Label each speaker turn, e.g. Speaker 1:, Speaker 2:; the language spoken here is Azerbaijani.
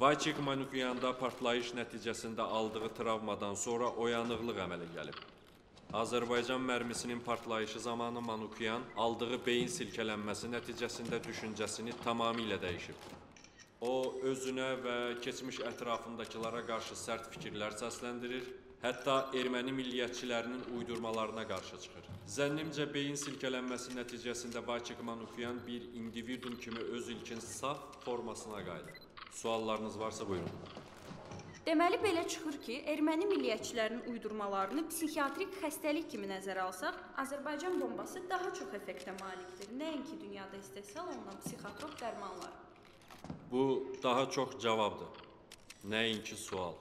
Speaker 1: Vayçik Manukyanda partlayış nəticəsində aldığı travmadan sonra oyanıqlıq əmələ gəlib. Azərbaycan mərmisinin partlayışı zamanı Manukyan aldığı beyin silkələnməsi nəticəsində düşüncəsini tamamilə dəyişib. O özünə və keçmiş ətrafındakılara qarşı sərt fikirlər səsləndirir, hətta erməni milliyyətçilərinin uydurmalarına qarşı çıxır. Zənnimcə beyin silkələnməsi nəticəsində Vayçik Manukyan bir individum kimi öz ilkin saf formasına qayıdır. Suallarınız varsa buyurun.
Speaker 2: Deməli belə çıxır ki, erməni milliyyətçilərinin uydurmalarını psixiatrik xəstəlik kimi nəzərə alsaq, Azərbaycan bombası daha çox effektə malikdir. Nəinki dünyada istehsal olunan psixotrop dərmanlar.
Speaker 1: Bu daha çox cavabdır, nəinki sual.